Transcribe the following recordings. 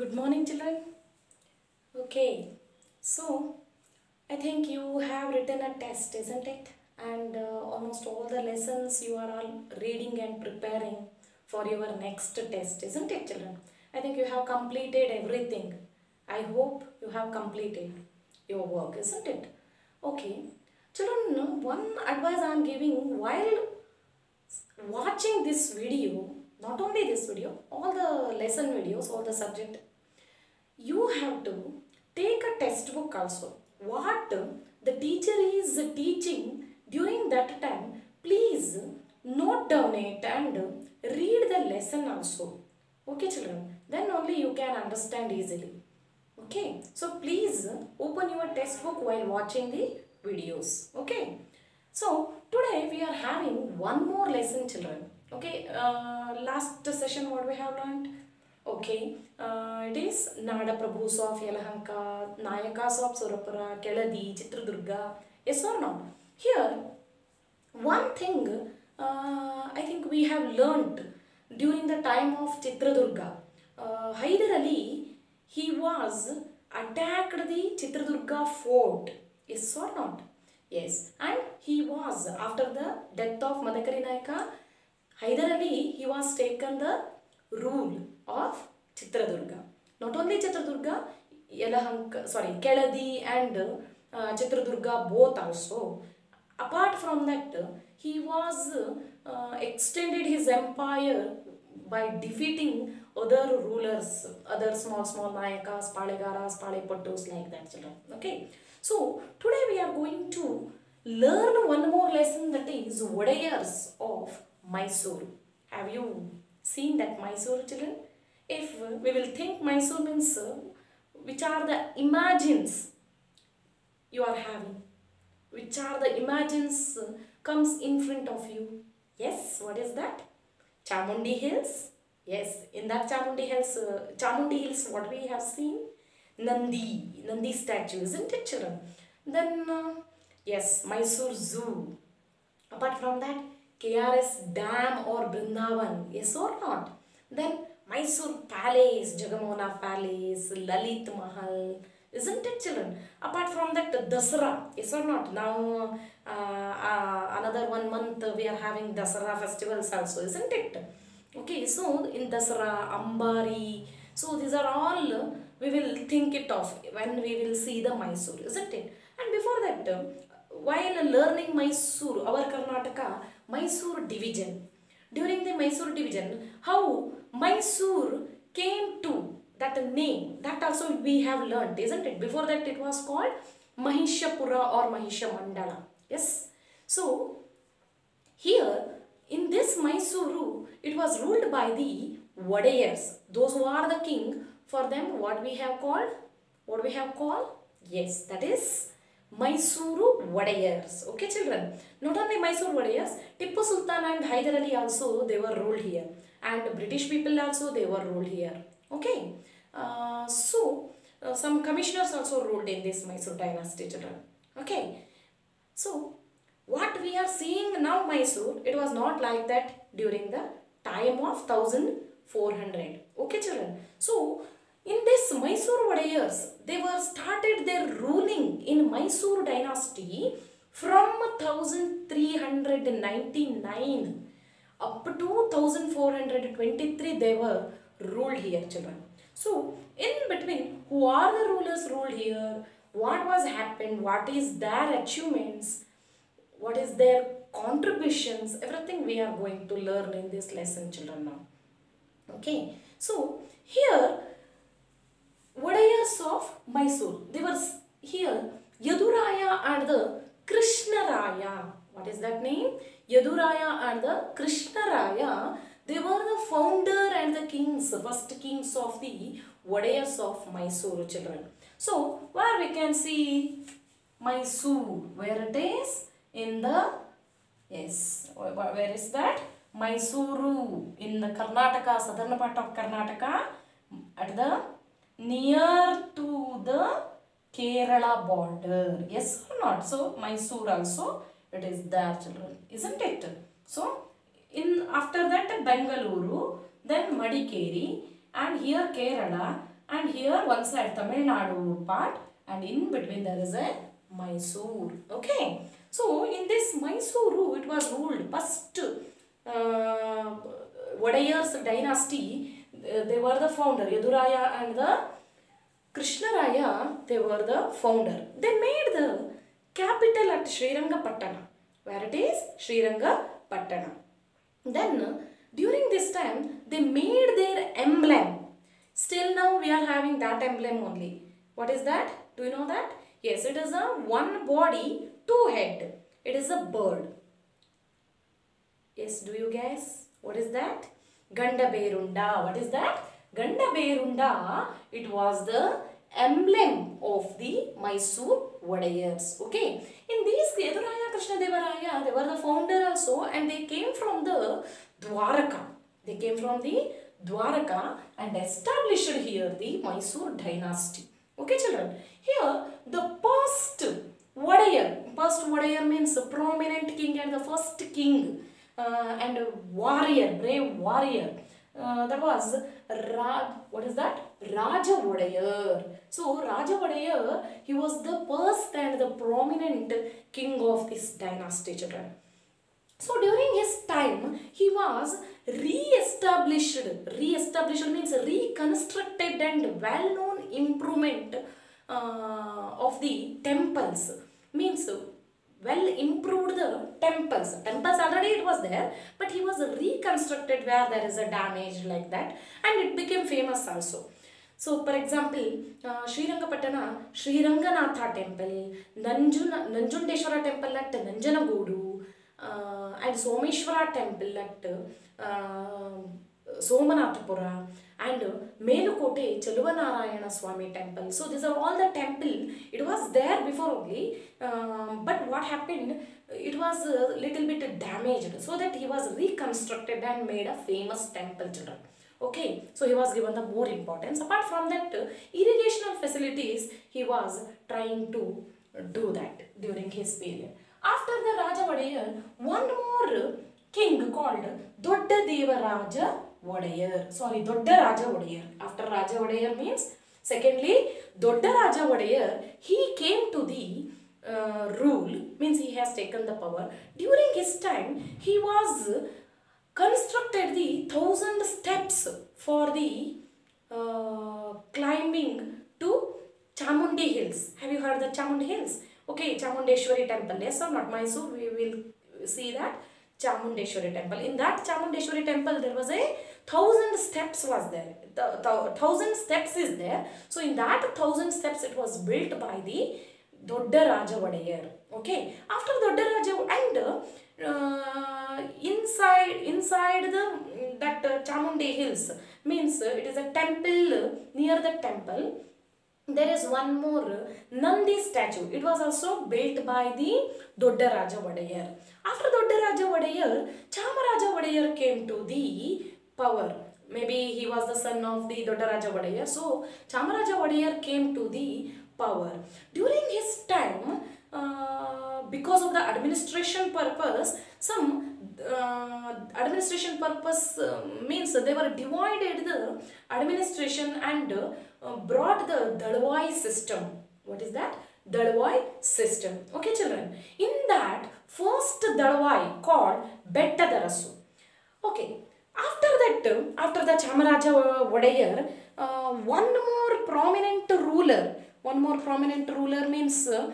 Good morning, children. Okay, so I think you have written a test, isn't it? And uh, almost all the lessons you are all reading and preparing for your next test, isn't it, children? I think you have completed everything. I hope you have completed your work, isn't it? Okay, children, one advice I am giving while watching this video, not only this video, all the lesson videos, all the subject, you have to take a test book also. What the teacher is teaching during that time, please note down it and read the lesson also. Okay, children, then only you can understand easily. Okay, so please open your test book while watching the videos. Okay. So today we are having one more lesson children. Okay, uh, last session what we have learned? Okay, uh, it is Nada Prabhus of Yelahanka, Nayakas of Surapura, Keladi, Chitradurga. Yes or not? Here, one thing uh, I think we have learnt during the time of Chitradurga. Uh, Hyder Ali, he was attacked the Chitradurga fort. Yes or not? Yes, and he was after the death of Madakari Nayaka, Hyder Ali, he was taken the rule of Chitradurga. Not only Chitradurga, Yelahanka, sorry, Keladi and uh, Chitradurga both also. Apart from that, he was uh, extended his empire by defeating other rulers, other small small Nayakas, Palegaras, Palepattus like that. Okay. So today we are going to learn one more lesson that is Vodayars of Mysore. Have you seen that Mysore children? If we will think Mysore means uh, which are the imagines you are having, which are the imagines comes in front of you. Yes, what is that? Chamundi Hills. Yes, in that Chamundi Hills, uh, Chamundi Hills, what we have seen? Nandi, Nandi statue, isn't it, children? Then, uh, yes, Mysore Zoo. Apart from that, KRS Dam or Brindavan, yes or not? Then, Mysore Palace, Jaganmohan Palace, Lalit Mahal, isn't it, children? Apart from that, Dasara, yes or not? Now, uh, uh, another one month we are having Dasara festivals also, isn't it? Okay, so in Dasara, Ambari, so these are all we will think it of when we will see the Mysore, isn't it? And before that, while learning Mysore, our Karnataka, Mysore division, during the Mysore division, how Mysore came to that name, that also we have learned, isn't it? Before that, it was called Mahishapura or Mahishamandala. Yes. So, here in this Mysuru, it was ruled by the Vodayars, those who are the king. For them, what we have called? What we have called? Yes, that is Mysuru Vodayars. Okay, children. Not only Mysuru Vodayars, Tippu Sultan and Hyder Ali also they were ruled here, and British people also they were ruled here. Okay. Uh, so uh, some commissioners also ruled in this Mysore dynasty, children. Okay. So what we are seeing now Mysore, it was not like that during the time of 1400. Okay, children. So in this Mysore Vodayars, they were started their ruling in Mysore dynasty from 1399 up to 1423 they were ruled here children. So in between who are the rulers ruled here, what was happened, what is their achievements, what is their contributions, everything we are going to learn in this lesson children now. Okay, so here Vodayars of Mysore. They were here Yaduraya and the Krishnaraya. What is that name? Yaduraya and the Krishnaraya. They were the founder and the kings, first kings of the Vodayars of Mysore children. So, where we can see Mysore, where it is? In the, yes, where is that? Mysuru, in the Karnataka, southern part of Karnataka, at the near to the Kerala border. Yes or not? So, Mysore also, it is there children, isn't it? So, in after that Bengaluru, then Madikeri and here Kerala and here one side Tamil Nadu part and in between there is a Mysore. Okay. So in this Mysore it was ruled first uh, Wadayar's dynasty. Uh, They were the founder Yaduraya and the Krishnaraya. They were the founder. They made the capital at Srirangapatana. Where it is Srirangapatana. Then during this time they made their emblem. Still now we are having that emblem only. What is that? Do you know that? Yes, it is a one body, two head. It is a bird. Yes, do you guess? What is that? Gandaberunda. What is that? Gandaberunda. It was the emblem of the Mysore Wadayars. Okay. In these Yaduraya Krishnadevaraya, they were the founder also and they came from the Dwaraka. They came from the Dwaraka and established here the Mysore dynasty. Okay children. Here the first Wadayar. First Wadayar means prominent king and the first king and a warrior, brave warrior. Uh, that was Ra- what is that? Raja. So Raja he was the first and the prominent king of this dynasty children. So during his time, he was re-established. Re-established means reconstructed and well-known improvement uh, of the temples. Means well improved the temples. Temples already it was there, but he was reconstructed where there is a damage like that, and it became famous also. So, for example, uh, Srirangapatana, temple, Nanjuna, Nanjundeshwara temple at Nanjanagodu, uh, and Someshwara temple at uh, Somanathapura, and Melukote Chaluvanarayana Swami temple. So, these are all the temple. It was there before only, um, but what happened? It was a little bit damaged, so that he was reconstructed and made a famous temple children. Okay, so he was given the more importance. Apart from that, uh, irrigational facilities, he was trying to do that during his period. After the Raja Vadayar, one more king called Dodda Vadayar. Sorry, Dodda Raja Vadayar. After Raja Vadayar means, secondly, Dodda Raja Vadayar, he came to the uh, rule, means he has taken the power. During his time, he was constructed the thousand steps for the uh, climbing to Chamundi Hills. Have you heard the Chamundi Hills? Okay, Chamundeshwari temple. Yes or not? Mysore, we will see that Chamundeshwari temple. In that Chamundeshwari temple, there was a thousand steps was there. The, the thousand steps is there. So in that thousand steps, it was built by the Dodda Raja Vadayar. Okay. After Dodda Raja and uh, inside inside the that uh, Chamundi Hills means uh, it is a temple near the temple there is one more Nandi statue. It was also built by the Dodda Raja Vadayar. After Dodda Raja Vadayar, Chamaraja Vadayar came to the power. Maybe he was the son of the Dodda Raja Vadayar. So, Chamaraja Vadayar came to the power. During his time, uh, because of the administration purpose, some uh, administration purpose uh, means they were divided the administration and uh, brought the Dalwai system. What is that? Dalwai system. Okay, children. In that, first Dalwai called Betta Bettadarasu. Okay. After that, after the Chamaraja Vadayar, uh, one more prominent ruler one more prominent ruler means uh,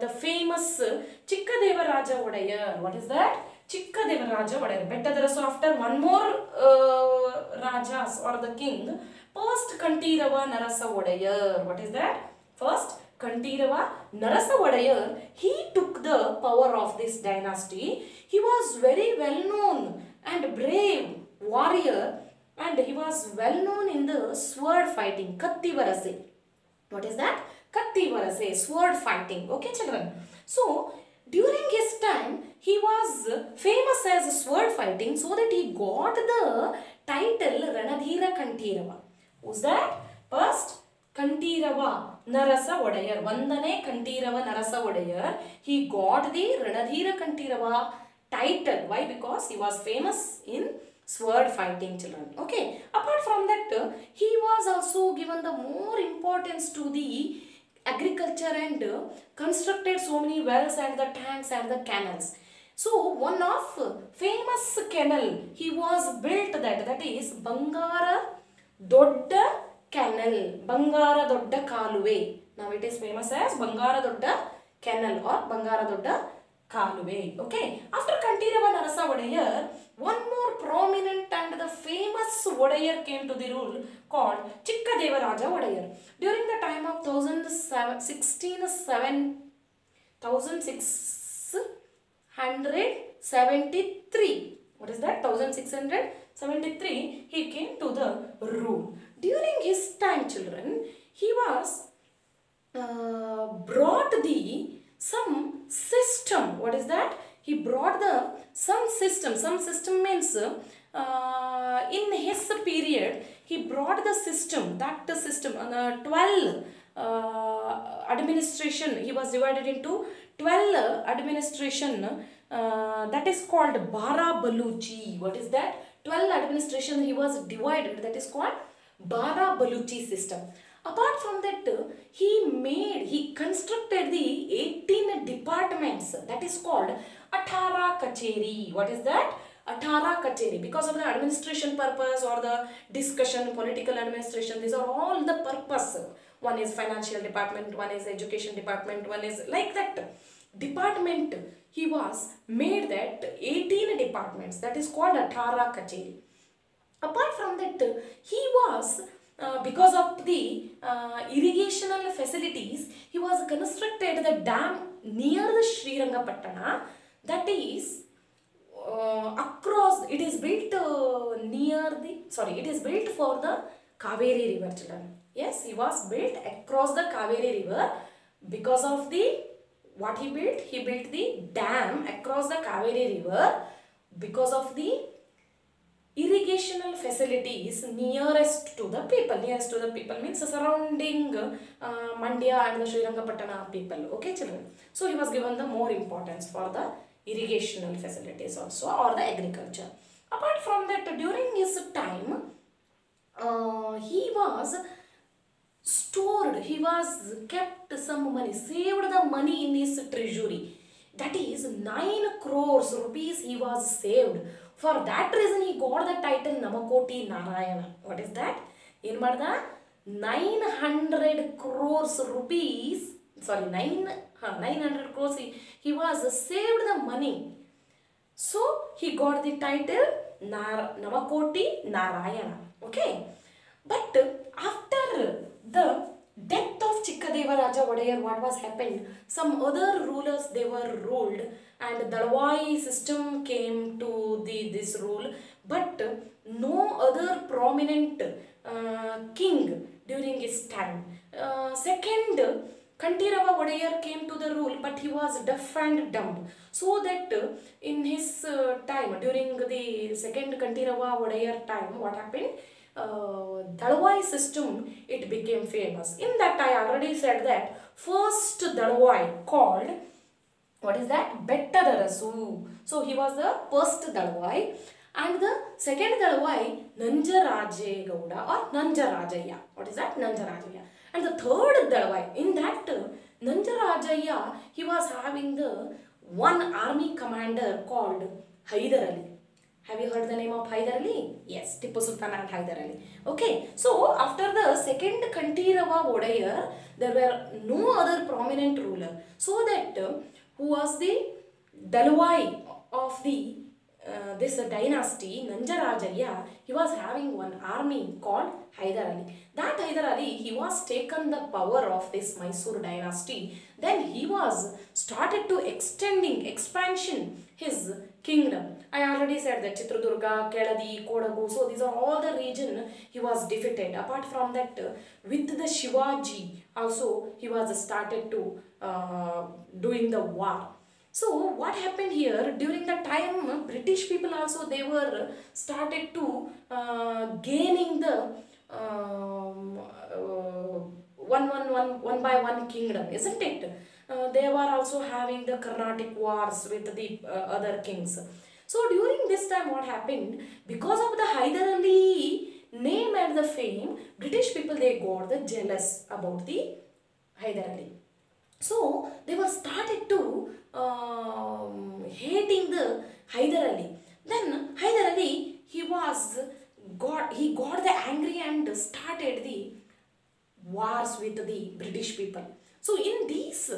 the famous Chikkadevaraja Vadayar. What is that? Chikkadevaraja Vadayar. Better so after one more uh, Rajas or the king, first Kantirava Narasa Vadayar. What is that? First Kantirava Narasa Vadayar. He took the power of this dynasty. He was very well known and brave warrior and he was well known in the sword fighting, Kattivarase. What is that? Katti Varase, sword fighting. Okay, children. So, during his time, he was famous as sword fighting so that he got the title Ranadhira Kantirava. Who's that? First, Kantirava Narasa Vadayar. Vandane Kantirava Narasa Vadayar. He got the Ranadhira Kantirava Title? Why? Because he was famous in sword fighting children. Okay. Apart from that, he was also given the more importance to the agriculture and constructed so many wells and the tanks and the canals. So one of famous canal he was built that that is Bangara Dodda Canal. Bangara Dodda Kalve. Now it is famous as Bangara Dodda Canal or Bangara Dodda Kalve. Okay. After Kantirava Narasa Vodayar, one more prominent and the famous Vodayar came to the rule called Chikka Devaraja Vodayar. During the time of 1673, what is that? 1673, he came to the rule. During his time, children, he was uh, brought the some system. What is that? He brought the some system. Some system means uh, in his period he brought the system that the system uh, 12 uh, administration. He was divided into 12 administration uh, that is called bara baluchi what is that? 12 administration he was divided. That is called bara baluchi system apart from that he made he constructed the 18 departments. That is called atara kacheri. What is that? Atara kacheri. Because of the administration purpose or the discussion political administration these are all the purpose. One is financial department one is education department one is like that. Department he was made that 18 departments. That is called atara kacheri. Apart from that he was uh, because of the uh, irrigational facilities he was constructed the dam near the srirangapatana that is uh, across it is built uh, near the sorry it is built for the kaveri river children. Yes he was built across the kaveri river. Because of the what he built? He built the dam across the kaveri river. Because of the irrigational facilities nearest to the people. Nearest to the people means surrounding uh, mandya and the srirangapatana people. Okay children? So he was given the more importance for the irrigational facilities also or the agriculture. Apart from that during his time uh, he was stored he was kept some money saved the money in his treasury. That is 9 crores rupees he was saved for that reason, he got the title Navakoti Narayana. What is that? ಏನು ಮಾಡ್ದ nine hundred crores rupees sorry nine ಹಾಂ nine hundred crores he was saved the money so he got the title ನಾರ Navakoti Narayana okay but after the death of Chikkadevaraja Wodeyar what was happened some other rulers ದೇವರ್ ruled and Dalwai system came to the this rule, but no other prominent uh, king during his time. Uh, second, Kantirava Odayar came to the rule, but he was deaf and dumb. So that uh, in his uh, time, during the second Kantirava Odayar time, what happened? uh, Dalwai system, it became famous. In that, I already said that first Dalwai called, what is that? Bettadarasu. So, he was the first Dalwai. And the second Dalwai, Nanjaraje Gauda or Nanjarajaya. What is that? Nanjarajaya. And the third Dalwai, in that Nanjarajaya, he was having the one army commander called Haidar Ali. Have you heard the name of Haidar Ali? Yes, Tipu Sultan and Haidar Ali. Okay, so after the second Kantirava Odayar, there were no other prominent ruler. So that who was the Dalwai of the uh, this dynasty, Nanjarajaya, he was having one army called Haidar Ali. That Haidar Ali, he was taken the power of this Mysore dynasty. Then he was started to extending, expansion his kingdom. I already said that Chitradurga, Keladi, Kodagu, so these are all the region he was defeated. Apart from that, uh, with the Shivaji, also he was started to uh, doing the war. So what happened here during the time British people also they were started to uh, gaining the um, uh, one, one, one, one by one kingdom, isn't it? Uh, they were also having the Carnatic wars with the uh, other kings. So during this time what happened? Because of the Hyder Ali name and the fame, British people they got the jealous about the Hyder Ali. So they were started to um, hating the Hyder Ali. Then Hyder Ali he was got he got the angry and started the wars with the British people. So in this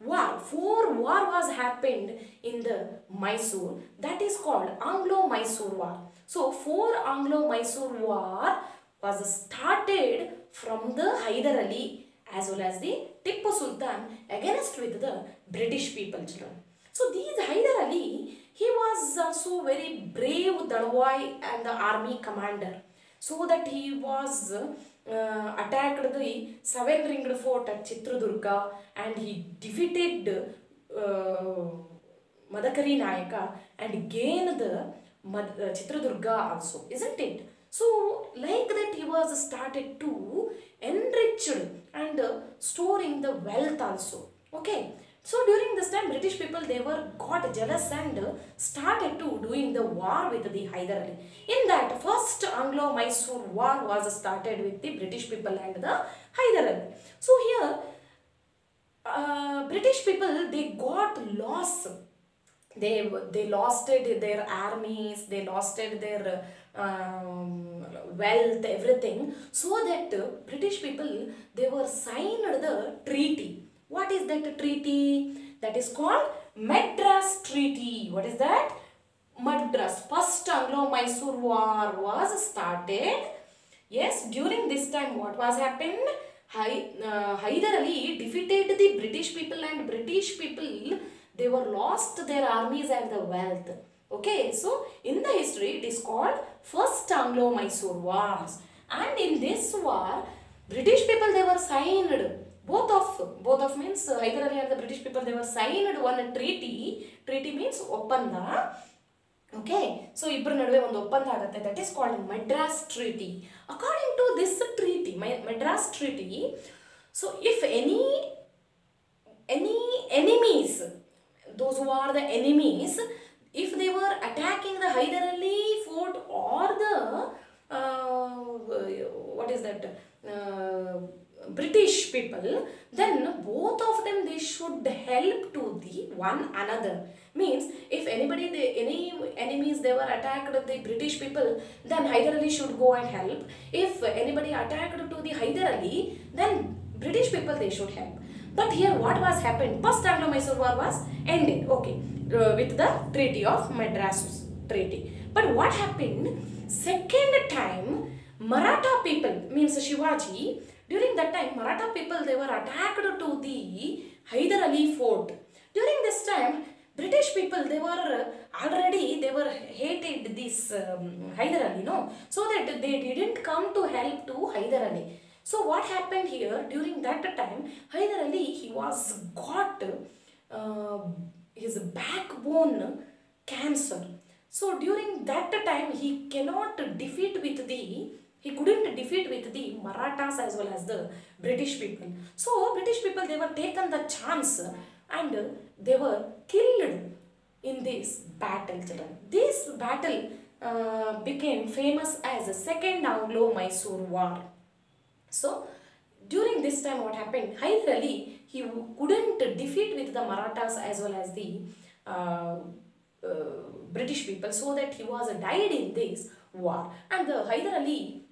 war, four war was happened in the Mysore that is called Anglo-Mysore war. So four Anglo-Mysore war was started from the Hyder Ali as well as the Tippu Sultan against with the British people children. So these Hyder Ali, he was also very brave Dalwai and the army commander. So that he was attacked the seven ringed fort at Chitradurga and he defeated Madakari Nayaka and gained the Mad- Chitradurga also, isn't it? So, like that, he was started to enriched and storing the wealth also. Okay. So during this time, British people they were got jealous and started to doing the war with the Hyder Ali. In that first Anglo-Mysore war was started with the British people and the Hyder Ali. So here, uh, British people they got lost they they lost their armies they lost their um, wealth everything so that british people they were signed the treaty what is that treaty? That is called madras treaty. What is that? Madras. First anglo mysore war was started. Yes during this time what was happened? Hy- uh, Hyder Ali defeated the British people and British people they were lost their armies and the wealth. Okay, so in the history it is called First Anglo-Mysore Wars. And in this war, British people they were signed both of both of means uh, Hyder Ali and the British people they were signed one treaty. Treaty means ಒಪ್ಪಂದ okay so ಇಬ್ಬರ ನಡುವೆ ಒಂದು ಒಪ್ಪಂದ ಆಗುತ್ತೆ that is called Madras treaty according to this treaty Madras treaty so if any any enemies those who are the enemies if they were attacking the Hyder Ali fort or the uh, what is that uh, British people then both of them they should help to the one another means if anybody they, any enemies they were attacked the British people then Hyder Ali should go and help if anybody attacked to the Hyder Ali then British people they should help but here what was happened? First Anglo-Mysore War was ended, okay, uh, with the Treaty of Madras Treaty. But what happened? Second time, Maratha people, means Shivaji, during that time, Maratha people, they were attacked to the Hyder Ali fort. During this time, British people, they were already, they were hated this um, Hyder Ali, no? So that they didn't come to help to Hyder Ali. So what happened here during that time, Hyder Ali, he was got uh, his backbone cancer. So during that time, he cannot defeat with the, he couldn't defeat with the Marathas as well as the British people. So British people, they were taken the chance and they were killed in this battle. This battle uh, became famous as the Second Anglo-Mysore War. So, during this time what happened? Hyder Ali, he couldn't defeat with the Marathas as well as the uh, uh, British people so that he was died in this war. And the Hyder Ali,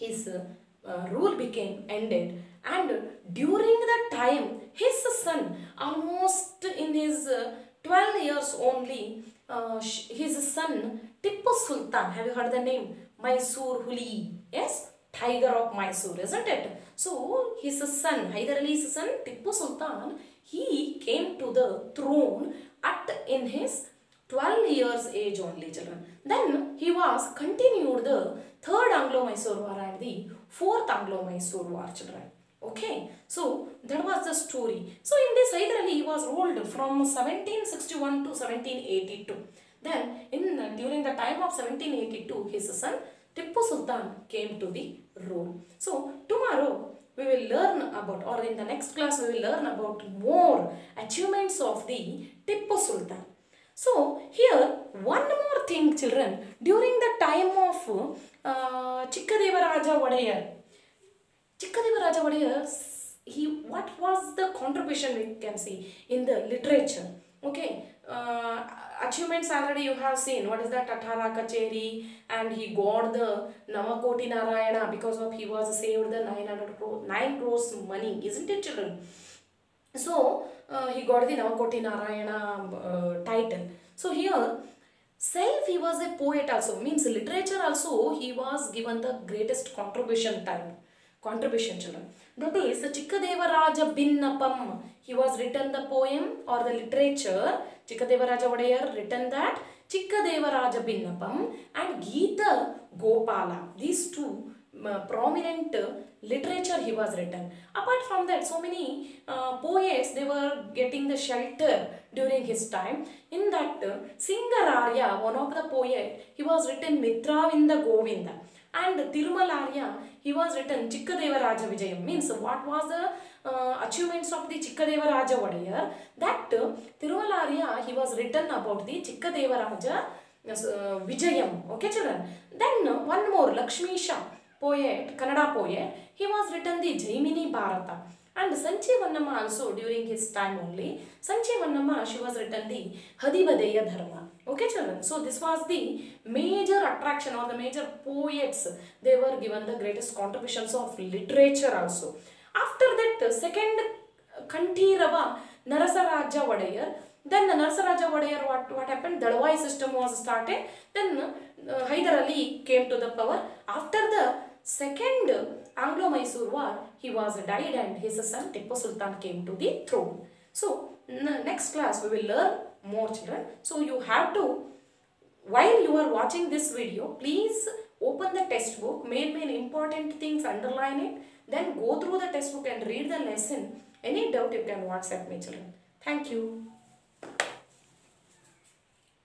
his uh, rule became ended. And during the time his son almost in his uh, 12 years only uh, his son Tippu Sultan have you heard the name? Mysore Huli. Yes? Tiger of Mysore isn't it? So his son Hyder Ali's son Tippu Sultan he came to the throne at in his 12 years age only children. Then he was continued the third Anglo-Mysore war and the fourth Anglo-Mysore war children. Okay? So that was the story. So in this Hyder Ali he was ruled from 1761 to 1782 then in during the time of 1782 his son Tippu Sultan came to the rule so tomorrow we will learn about or in the next class we will learn about more achievements of the Tippu Sultan So here one more thing children during the time of uh, Chikkadevaraja Vadayar Chikkadevaraja he what was the contribution we can see in the literature? Okay, uh, achievements already you have seen. What is that Tatara Kacheri? And he got the Navakoti Narayana because of he was saved the 900 crore, 9 crores money, isn't it, children? So he got the Navakoti Narayana uh, title. So here self he was a poet also. Means literature also he was given the greatest contribution time. Contribution children. That is chikkadevaraja binnapam. He was written the poem or the literature. Chikkadevaraja vadayar written that. Chikkadevaraja binnapam and geeta gopala. These two uh, prominent literature he was written. Apart from that so many uh, poets they were getting the shelter during his time. In that uh, singararya one of the poet he was written mitravinda govinda. And tirumalarya he was written chikkadevaraja vijayam. Means what was the uh, achievements of the chikkadevaraja vadayar that uh, tirumalarya he was written about the chikkadevaraja uh, vijayam. Okay children? Then uh, one more lakshmisha poet, Kannada poet, he was written the Jaimini Bharata. And Sanchi Vannama also during his time only, Sanchi Vannama she was written the Hadivadeya Dharma. Okay children, so this was the major attraction or the major poets, they were given the greatest contributions of literature also. After that, second Kantirava Narasaraja Vadayar, then the Narsaraja Vadayar, what, what happened? Dalwai system was started. Then uh, Hyder Ali came to the power. After the second Anglo-Mysore war, he was died and his son Tipu Sultan came to the throne. So, next class we will learn more children. So, you have to, while you are watching this video, please open the textbook, main main important things, underline it, then go through the textbook and read the lesson. Any doubt you can WhatsApp me children. Thank you.